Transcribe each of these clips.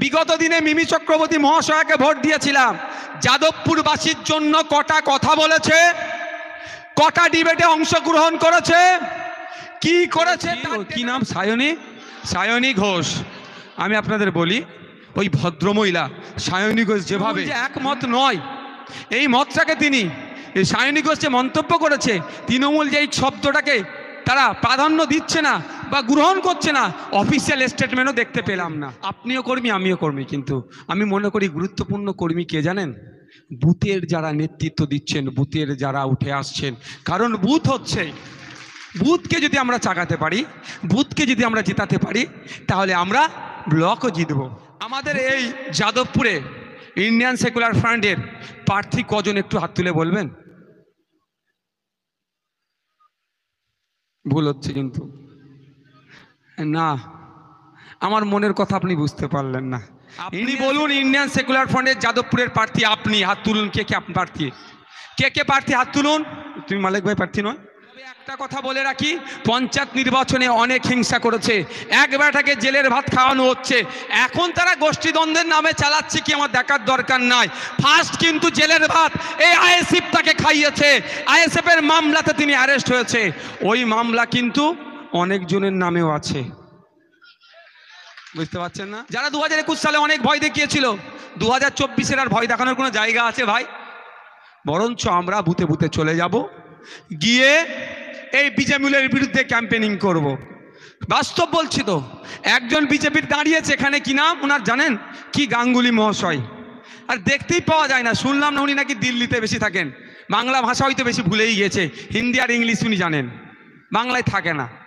বিগত দিনে মিমি চক্রবর্তী মহাশয়কে ভোট দিয়েছিলাম। যাদবপুরবাসীর জন্য কটা কথা বলেছে কটা ডিবেটে অংশগ্রহণ করেছে কি করেছে কি নাম? সায়নী? সায়নী ঘোষ। আমি আপনাদের বলি ওই ভদ্রমহিলা সায়নী ঘোষ যেভাবে একমত নয়। এই মতটাকে তিনি এই সায়নী ঘোষ যে মন্তব্য করেছে তৃণমূল যে এই শব্দটাকে তারা প্রাধান্য দিচ্ছে না বা গ্রহণ করছে না অফিসিয়াল স্টেটমেন্টও দেখতে পেলাম না। আপনিও কর্মী, আমিও কর্মী, কিন্তু আমি মনে করি গুরুত্বপূর্ণ কর্মী কে জানেন? বুথের যারা নেতৃত্ব দিচ্ছেন, বুথের যারা উঠে আসছেন। কারণ বুথ হচ্ছে, বুথকে যদি আমরা চাকাতে পারি, বুথকে যদি আমরা জেতাতে পারি, তাহলে আমরা ব্লকও জিতব। আমাদের এই যাদবপুরে ইন্ডিয়ান সেকুলার ফ্রান্ডের প্রার্থী কজন একটু হাত তুলে বলবেন? ভুল হচ্ছে কিন্তু। না আমার মনের কথা আপনি বুঝতে পারলেন না। আপনি বলুন ইন্ডিয়ান সেকুলার ফ্রন্টের যাদবপুরের প্রার্থী আপনি হাত তুলুন কে কে আপনি প্রার্থী? কে কে প্রার্থী হাত তুলুন? তুমি মালিক ভাই প্রার্থী নয়? একটা কথা বলে রাখি পঞ্চায়েত নির্বাচনে অনেক হিংসা করেছে। এক বেটাকে জেলের ভাত খাওয়ানো হচ্ছে। এখন তারা গোষ্ঠীদ্বন্দ্বের নামে চালাচ্ছে কি আমার দেখার দরকার নাই। ফার্স্ট কিন্তু জেলের ভাত এই আইএসএফ তাকে খাইয়েছে। আইএসএফ এর মামলাতে তিনি অ্যারেস্ট হয়েছে। ওই মামলা কিন্তু অনেকজনের নামেও আছে। বুঝতে পারছেন না? যারা দু হাজার একুশ সালে অনেক ভয় দেখিয়েছিল দু হাজার চব্বিশের আর ভয় দেখানোর কোনো জায়গা আছে ভাই? বরঞ্চ আমরা বুতে বুতে চলে যাব, গিয়ে এই বিজেপির বিরুদ্ধে ক্যাম্পেনিং করব। বাস্তব বলছি তো, একজন বিজেপির দাঁড়িয়েছে এখানে কি নাম? ওনার জানেন? কি গাঙ্গুলি মহাশয়। আর দেখতেই পাওয়া যায় না, শুনলাম না উনি নাকি দিল্লিতে বেশি থাকেন। বাংলা ভাষা হয়তো বেশি ভুলেই গিয়েছে হিন্দি আর ইংলিশ উনি জানেন। বাংলায় থাকে না।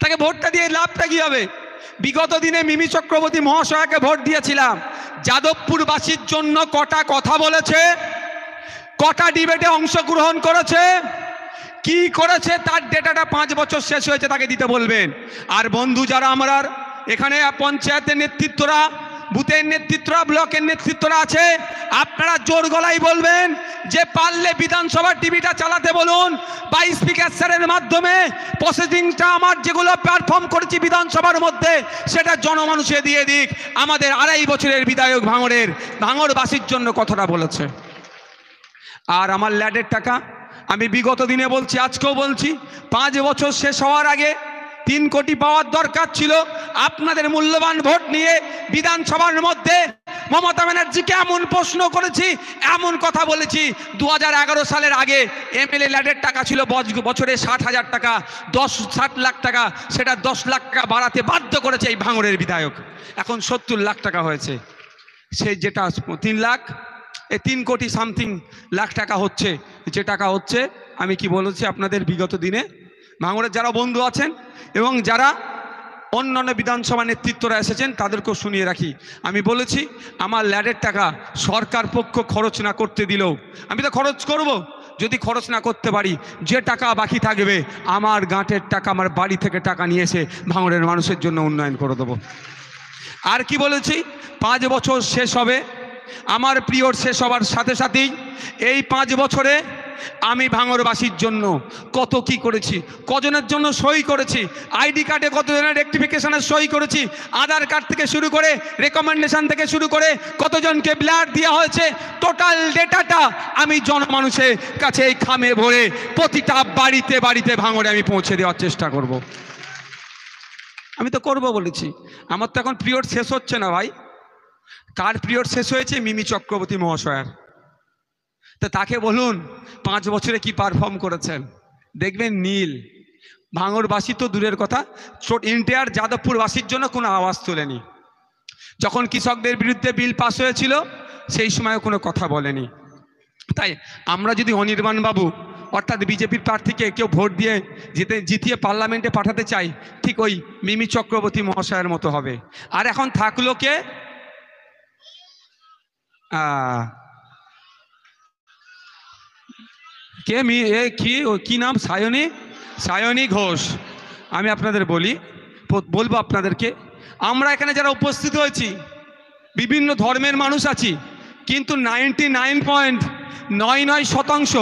তাকে ভোটটা দিয়ে লাভটা কি হবে? বিগত দিনে মিমি চক্রবর্তী মহাশয়াকে ভোট দিয়েছিলাম। যাদবপুরবাসীর জন্য কটা কথা বলেছে, কটা ডিবেটে অংশগ্রহণ করেছে, কি করেছে, তার ডেটাটা পাঁচ বছর শেষ হয়েছে তাকে দিতে বলবেন। আর বন্ধু যারা আমার, এখানে পঞ্চায়েতের নেতৃত্বরা বুথের নেতৃত্বরা ব্লকের নেতৃত্বরা আছে। আপনারা জোর গলায় বলবেন যে পারলে বিধানসভার টিভিটা চালাতে বলুন। বা স্পিকার স্যারের মাধ্যমে প্রসেসিংটা আমার যেগুলো পারফর্ম করেছি বিধানসভার মধ্যে, সেটা জনমানুষে দিয়ে দিক। আমাদের আড়াই বছরের বিধায়ক ভাঙড়ের, ভাঙড়বাসীর জন্য কথাটা বলেছে। আর আমার ল্যাডের টাকা, আমি বিগত দিনে বলছি, আজকেও বলছি, পাঁচ বছর শেষ হওয়ার আগে তিন কোটি পাওয়ার দরকার ছিল। আপনাদের মূল্যবান ভোট নিয়ে বিধানসভার মধ্যে মমতা ব্যানার্জিকে এমন প্রশ্ন করেছি, এমন কথা বলেছি। দু হাজার এগারো সালের আগে এমএলএ ল্যাডের টাকা ছিল বছ- বছরে ষাট হাজার টাকা, দশ, ষাট লাখ টাকা, সেটা দশ লাখ টাকা বাড়াতে বাধ্য করেছে এই ভাঙড়ের বিধায়ক। এখন সত্তর লাখ টাকা হয়েছে। সে যেটা তিন লাখ এই তিন কোটি সামথিং লাখ টাকা হচ্ছে। যে টাকা হচ্ছে, আমি কি বলেছি আপনাদের বিগত দিনে? ভাঙড়ের যারা বন্ধু আছেন এবং যারা অন্যান্য বিধানসভা নেতৃত্বরা এসেছেন, তাদেরকেও শুনিয়ে রাখি। আমি বলেছি, আমার ল্যাডের টাকা সরকার পক্ষ খরচ না করতে দিলেও, আমি তো খরচ করব, যদি খরচ না করতে পারি, যে টাকা বাকি থাকবে, আমার গাঁটের টাকা, আমার বাড়ি থেকে টাকা নিয়ে এসে ভাঙড়ের মানুষের জন্য উন্নয়ন করে দেবো। আর কি বলেছি, পাঁচ বছর শেষ হবে, আমার পিরিয়ড শেষ হবার সাথে সাথেই এই পাঁচ বছরে আমি ভাঙরবাসীর জন্য কত কি করেছি? কজনের জন্য সই করেছি? আইডি কার্ডে কতজনের রেক্টিফিকেশনের সই করেছি? আধার কার্ড থেকে শুরু করে রেকমেন্ডেশন থেকে শুরু করে কতজনকে ব্লাড দেওয়া হয়েছে? টোটাল ডেটাটা আমি জনমানুষের কাছে এই খামে ভরে প্রতিটা বাড়িতে বাড়িতে ভাঙরে আমি পৌঁছে দেওয়ার চেষ্টা করব। আমি তো করব বলেছি। আমার তো এখন পিরিয়ড শেষ হচ্ছে না ভাই। কার পিরিয়ড শেষ হয়েছে? মিমি চক্রবর্তী মহাশয়ার। তা তাকে বলুন, পাঁচ বছরে কি পারফর্ম করেছেন? দেখবেন নীল। ভাঙড়বাসী তো দূরের কথা ছোট ইন্ডিয়ার যাদবপুরবাসীর জন্য কোনো আওয়াজ তোলেনি। যখন কৃষকদের বিরুদ্ধে বিল পাস হয়েছিল, সেই সময় কোনো কথা বলেনি। তাই আমরা যদি অনির্বাণ বাবু, অর্থাৎ বিজেপির প্রার্থীকে কেউ ভোট দিয়ে জিতে, জিতিয়ে পার্লামেন্টে পাঠাতে চাই, ঠিক ওই মিমি চক্রবর্তী মহাশয়ের মতো হবে। আর এখন থাকল কে? কে মি, এ, কি কি নাম? সায়নী? সায়নী ঘোষ। আমি আপনাদের বলি বলব আপনাদেরকে, আমরা এখানে যারা উপস্থিত হয়েছি, বিভিন্ন ধর্মের মানুষ আছি, কিন্তু নাইনটি নাইন পয়েন্ট নয় নয় শতাংশ,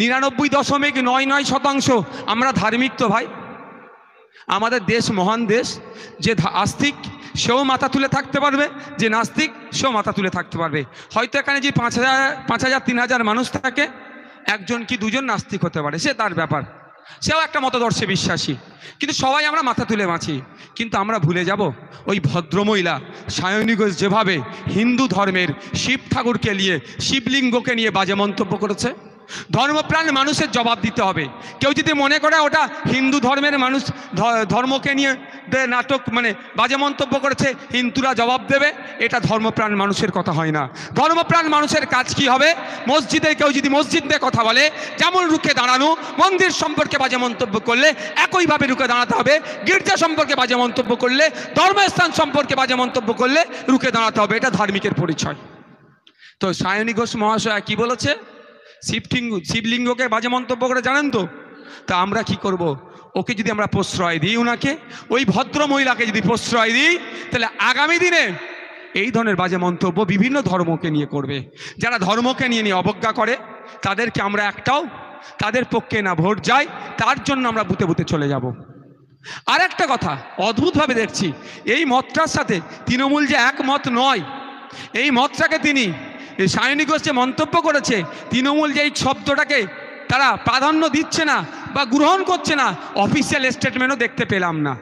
নিরানব্বই দশমিক নয় নয় শতাংশ আমরা ধার্মিক তো ভাই। আমাদের দেশ মহান দেশ, যে আস্তিক, সেও মাথা তুলে থাকতে পারবে, যে নাস্তিক, সেও মাথা তুলে থাকতে পারবে। হয়তো এখানে যে পাঁচ হাজার পাঁচ হাজার, তিন হাজার মানুষ থাকে একজন কি দুজন নাস্তিক হতে পারে? সে তার ব্যাপার। সেও একটা মতদর্শে বিশ্বাসী। কিন্তু সবাই আমরা মাথা তুলে বাঁচি। কিন্তু আমরা ভুলে যাব, ওই ভদ্রমহিলা সায়নী ঘোষ যেভাবে হিন্দু ধর্মের শিব ঠাকুরকে নিয়ে, শিবলিঙ্গকে নিয়ে বাজে মন্তব্য করেছে। ধর্মপ্রাণ মানুষের জবাব দিতে হবে। কেউ যদি মনে করে ওটা হিন্দু ধর্মের মানুষ ধর্মকে নিয়ে নাটক মানে বাজে মন্তব্য করেছে, হিন্দুরা জবাব দেবে। এটা ধর্মপ্রাণ মানুষের কথা হয় না। ধর্মপ্রাণ মানুষের কাজ কি হবে? মসজিদে কেউ যদি মসজিদ নিয়ে কথা বলে, যেমন রুখে দাঁড়ানো, মন্দির সম্পর্কে বাজে মন্তব্য করলে একইভাবে রুখে দাঁড়াতে হবে। গির্জা সম্পর্কে বাজে মন্তব্য করলে, ধর্মস্থান সম্পর্কে বাজে মন্তব্য করলে রুখে দাঁড়াতে হবে। এটা ধার্মিকের পরিচয়। তো সায়নী ঘোষ মহাশয় কি বলেছে? শিবলিঙ্গ শিবলিঙ্গকে বাজে মন্তব্য করে জানেন তো? তা আমরা কি করব? ওকে যদি আমরা প্রশ্রয় দিই ওনাকে ওই ভদ্র মহিলাকে যদি প্রশ্রয় দিই, তাহলে আগামী দিনে এই ধরনের বাজে মন্তব্য বিভিন্ন ধর্মকে নিয়ে করবে। যারা ধর্মকে নিয়ে নিয়ে অবজ্ঞা করে, তাদেরকে আমরা একটাও, তাদের পক্ষে না ভোট যায়, তার জন্য আমরা বুতে বুতে চলে যাব। আর একটা কথা, অদ্ভুতভাবে দেখছি, এই মতটার সাথে তৃণমূল যে একমত নয়, এই মতটাকে তিনি সায়নী ঘোষ মন্তব্য করেছে, তৃণমূল যে এই শব্দটাকে তারা প্রাধান্য দিচ্ছে না বা গ্রহণ করছে না অফিসিয়াল স্টেটমেন্টও দেখতে পেলাম না।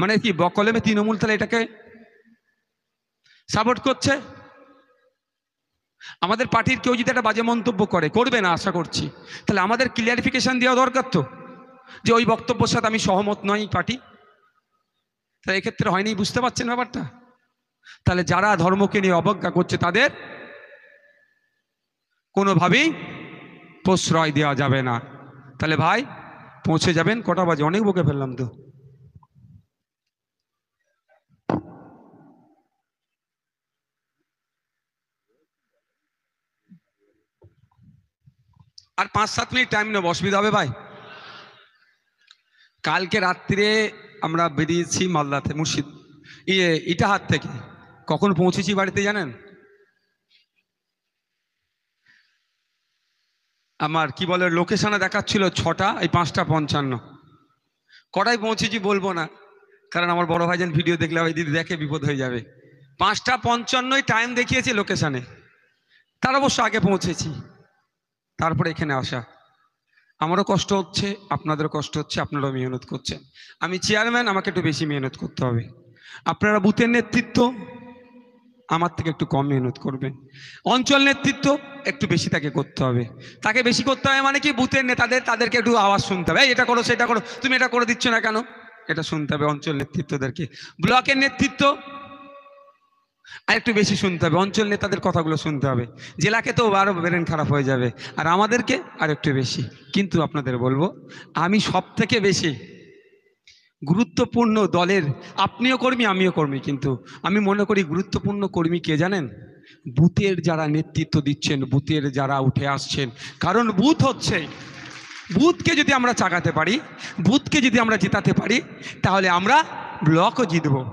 মানে কি বকলেমে তৃণমূল তাহলে এটাকে সাপোর্ট করছে? আমাদের পার্টির কেউ যদি একটা বাজে মন্তব্য করে, করবে না, আশা করছি। তাহলে আমাদের ক্লিয়ারিফিকেশন দেওয়া দরকার তো, যে ওই বক্তব্যের সাথে আমি সহমত নই পার্টি। তাহলে এক্ষেত্রে হয়নি, বুঝতে পারছেন ব্যাপারটা? তাহলে যারা ধর্মকে নিয়ে অবজ্ঞা করছে, তাদের কোনোভাবেই প্রশ্রয় দেওয়া যাবে না। তাহলে ভাই, পৌঁছে যাবেন, কটা বাজে? অনেক বকে ফেললাম তো। আর পাঁচ সাত মিনিট টাইম নেব, অসুবিধা হবে ভাই? কালকে রাত্রিরে আমরা বেরিয়েছি মালদাতে, মুর্শিদ ইয়ে ইটাহাত থেকে। কখন পৌঁছেছি বাড়িতে জানেন? আমার, কি বলে লোকেশনে দেখাচ্ছিল ছটা, এই পাঁচটা পঞ্চান্ন। কটায় পৌঁছেছি বলব না, কারণ আমার বড় ভাইজান ভিডিও দেখলে ওই দিদি দেখে বিপদ হয়ে যাবে। পাঁচটা পঞ্চান্নই টাইম দেখিয়েছে লোকেশনে তার অবশ্য আগে পৌঁছেছি। তারপরে এখানে আসা। আমারও কষ্ট হচ্ছে, আপনাদেরও কষ্ট হচ্ছে, আপনারাও মেহনত করছেন। আমি চেয়ারম্যান আমাকে একটু বেশি মেহনত করতে হবে। আপনারা বুথের নেতৃত্ব আমার থেকে একটু কম মেহনত করবেন অঞ্চল নেতৃত্ব একটু বেশি তাকে করতে হবে। তাকে বেশি করতে হবে মানে কি? বুথের নেতাদের, তাদেরকে একটু আওয়াজ শুনতে হবে। এটা করো, সেটা করো। তুমি এটা করে দিচ্ছ না কেন? এটা শুনতে হবে অঞ্চল নেতৃত্বদেরকে। ব্লকের নেতৃত্ব আর একটু বেশি শুনতে হবে। অঞ্চল নেতাদের কথাগুলো শুনতে হবে। জেলাকে তো আরও ব্রেন খারাপ হয়ে যাবে। আর আমাদেরকে আর একটু বেশি। কিন্তু আপনাদের বলব, আমি সব থেকে বেশি গুরুত্বপূর্ণ দলের, আপনিও কর্মী, আমিও কর্মী, কিন্তু আমি মনে করি গুরুত্বপূর্ণ কর্মী কে জানেন? বুথের যারা নেতৃত্ব দিচ্ছেন, বুথের যারা উঠে আসছেন। কারণ বুথ হচ্ছে, বুথকে যদি আমরা চাকাতে পারি, বুথকে যদি আমরা জেতাতে পারি, তাহলে আমরা ব্লকও জিতবো।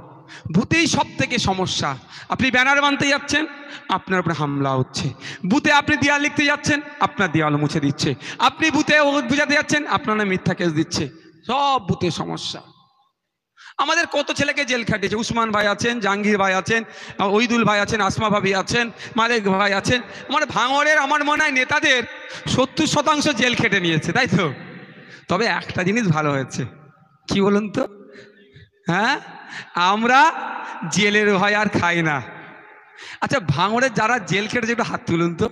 বুথেই সব থেকে সমস্যা। আপনি ব্যানার বানতে যাচ্ছেন, আপনার উপরে হামলা হচ্ছে। বুথে আপনি দেয়াল লিখতে যাচ্ছেন, আপনার দেয়াল মুছে দিচ্ছে। আপনি বুথে বুঝাতে যাচ্ছেন, আপনার মিথ্যা কেস দিচ্ছে। সব বুথে সমস্যা। আমাদের কত ছেলেকে জেল খাটিয়েছে? উসমান ভাই আছেন, জাহাঙ্গীর ভাই আছেন, ওইদুল ভাই আছেন, আসমা ভাবি আছেন, মালেক ভাই আছেন। আমার ভাঙড়ের, আমার মনে হয় নেতাদের সত্তর শতাংশ জেল খেটে নিয়েছে, তাই তো? তবে একটা জিনিস ভালো হয়েছে। কি বলুন তো? হ্যাঁ? আমরা জেলের ভয় আর খাই না। আচ্ছা ভাঙড়ের যারা জেল খেটেছে, একটু হাত তুলুন তো।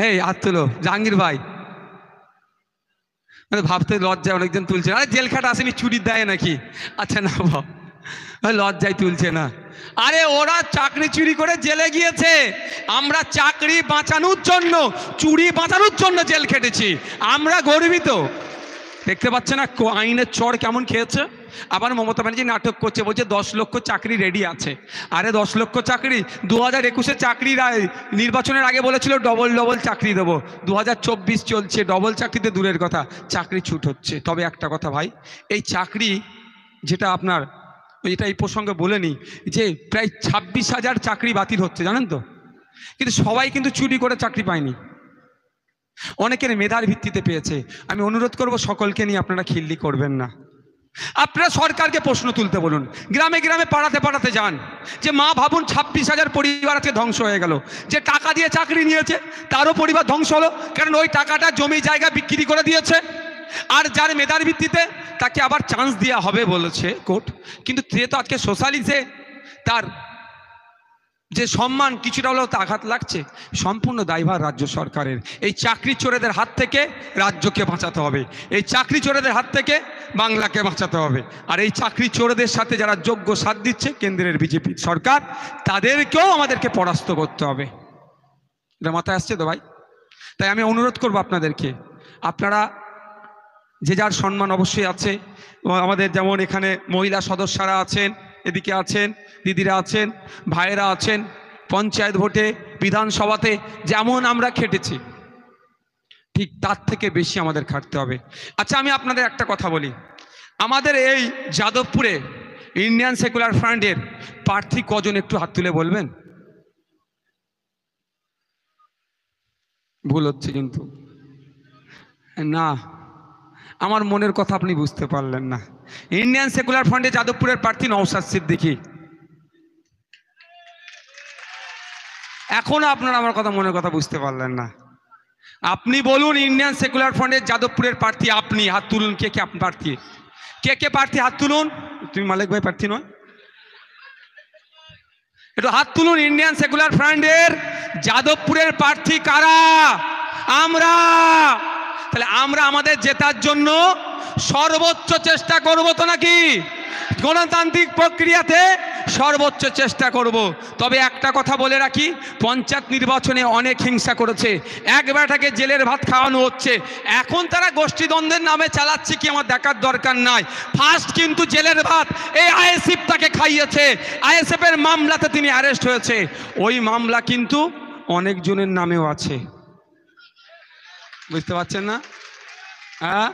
এই, হাত তুলো, জাহাঙ্গীর ভাই। ভাবতে লজ্জায় অনেকজন তুলছে আরে জেল খাটা আসেনি চুরির দেয় নাকি? আচ্ছা না বাবা। লজ্জায় তুলছে না। আরে ওরা চাকরি চুরি করে জেলে গিয়েছে। আমরা চাকরি বাঁচানোর জন্য, চুরি বাঁচানোর জন্য জেল খেটেছি। আমরা গর্বিত। দেখতে পাচ্ছে না আইনের চর কেমন খেয়েছে? আবার মমতা ব্যানার্জি নাটক করছে, বলছে দশ লক্ষ চাকরি রেডি আছে। আরে দশ লক্ষ চাকরি? দু হাজার একুশে চাকরি নির্বাচনের আগে বলেছিল ডবল ডবল চাকরি দেবো। দু হাজার চব্বিশ চলছে ডবল চাকরিতে দূরের কথা। চাকরি ছুট হচ্ছে। তবে একটা কথা ভাই, এই চাকরি যেটা আপনার, এটা এই প্রসঙ্গে বলে নিই যে প্রায় ছাব্বিশ হাজার চাকরি বাতিল হচ্ছে, জানেন তো? কিন্তু সবাই কিন্তু চুরি করে চাকরি পায়নি। অনেকের মেধার ভিত্তিতে পেয়েছে। আমি অনুরোধ করব সকলকে নিয়ে আপনারা খিল্লি করবেন না। আপনারা সরকারকে প্রশ্ন তুলতে বলুন। গ্রামে গ্রামে পাড়াতে পাড়াতে যান যে মা ভাবুন ছাব্বিশ হাজার পরিবার আজকে ধ্বংস হয়ে গেল। যে টাকা দিয়ে চাকরি নিয়েছে, তারও পরিবার ধ্বংস হলো। কারণ ওই টাকাটা জমি জায়গা বিক্রি করে দিয়েছে। আর যার মেধার ভিত্তিতে তাকে আবার চান্স দেওয়া হবে বলেছে কোর্ট। কিন্তু সে তো আজকে সোশ্যালিসে তার যে সম্মান কিছুটা হলেও আঘাত লাগছে, সম্পূর্ণ দায়ভার রাজ্য সরকারের। এই চাকরি চোরেদের হাত থেকে রাজ্যকে বাঁচাতে হবে। এই চাকরি চোরেদের হাত থেকে বাংলাকে বাঁচাতে হবে। আর এই চাকরি চোরেদের সাথে যারা যোগ্য সাথ দিচ্ছে কেন্দ্রের বিজেপি সরকার, তাদেরকেও আমাদেরকে পরাস্ত করতে হবে। এটা মাথায় আসছে তো ভাই? তাই আমি অনুরোধ করব আপনাদেরকে, আপনারা যে যার সম্মান অবশ্যই আছে আমাদের যেমন এখানে মহিলা সদস্যরা আছেন এদিকে আছেন, দিদিরা আছেন, ভাইয়েরা আছেন, পঞ্চায়েত ভোটে, বিধানসভাতে যেমন আমরা খেটেছি, ঠিক তার থেকে বেশি আমাদের খাটতে হবে। আচ্ছা আমি আপনাদের একটা কথা বলি। আমাদের এই যাদবপুরে, ইন্ডিয়ান সেকুলার ফ্রন্টের প্রার্থী কজন একটু হাত তুলে বলবেন? ভুল হচ্ছে কিন্তু। না আমার মনের কথা আপনি বুঝতে পারলেন না। ইন্ডিয়ান সেকুলার ফ্রন্টে যাদবপুরের প্রার্থী নওসাদ সিদ্দিকী। এখনও আপনারা আমার কথা মনের কথা বুঝতে পারলেন না। আপনি বলুন ইন্ডিয়ান সেকুলার ফ্রন্টের যাদবপুরের প্রার্থী আপনি, হাত তুলুন, কে কে প্রার্থী? কে কে প্রার্থী, হাত তুলুন? তুমি মালিক ভাই প্রার্থী নয়? একটু হাত তুলুন ইন্ডিয়ান সেকুলার ফ্রন্টের যাদবপুরের প্রার্থী কারা? আমরা! তাহলে আমরা আমাদের জেতার জন্য সর্বোচ্চ চেষ্টা করব তো নাকি? গণতান্ত্রিক প্রক্রিয়াতে সর্বোচ্চ চেষ্টা করব। তবে একটা কথা বলে রাখি, পঞ্চায়েত নির্বাচনে অনেক হিংসা করেছে। এক বেটাকে জেলের ভাত খাওয়ানো হচ্ছে। এখন তারা গোষ্ঠীদ্বন্দ্বের নামে চালাচ্ছে কি আমার দেখার দরকার নাই। ফার্স্ট কিন্তু জেলের ভাত, এই আইএসএফ তাকে খাইয়েছে। আইএসএফ এর মামলাতে তিনি অ্যারেস্ট হয়েছে। ওই মামলা কিন্তু অনেকজনের নামেও আছে। বুঝতে পারছেন না? হ্যাঁ?